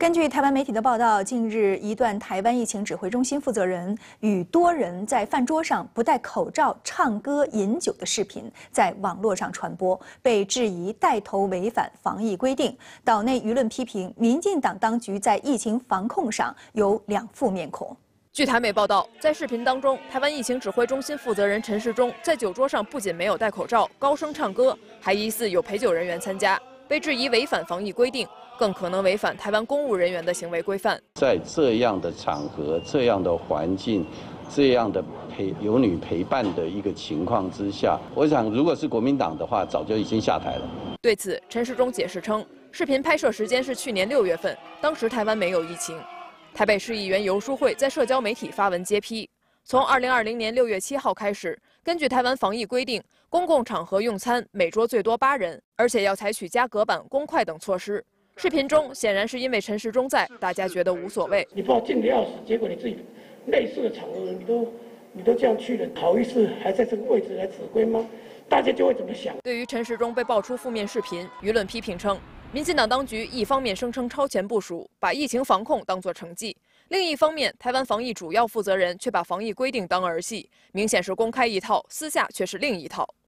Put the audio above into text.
根据台湾媒体的报道，近日一段台湾疫情指挥中心负责人与多人在饭桌上不戴口罩唱歌饮酒的视频在网络上传播，被质疑带头违反防疫规定。岛内舆论批评民进党当局在疫情防控上有两副面孔。据台媒报道，在视频当中，台湾疫情指挥中心负责人陈时中在酒桌上不仅没有戴口罩，高声唱歌，还疑似有陪酒人员参加，被质疑违反防疫规定。更可能违反台湾公务人员的行为规范。在这样的场合、这样的环境、这样的陪有女陪伴的一个情况之下，我想，如果是国民党的话，早就已经下台了。对此，陈时中解释称，视频拍摄时间是去年六月份，当时台湾没有疫情。台北市议员游淑慧在社交媒体发文揭批，从二零二零年六月七号开始，根据台湾防疫规定，公共场合用餐每桌最多八人，而且要采取加隔板、公筷等措施。视频中显然是因为陈时中在，大家觉得无所谓。你把我禁得要死，结果你自己类似的场合你都你都这样去了，好意思还在这个位置来指挥吗？大家就会怎么想？对于陈时中被爆出负面视频，舆论批评称，民进党当局一方面声称超前部署，把疫情防控当作成绩，另一方面台湾防疫主要负责人却把防疫规定当儿戏，明显是公开一套，私下却是另一套。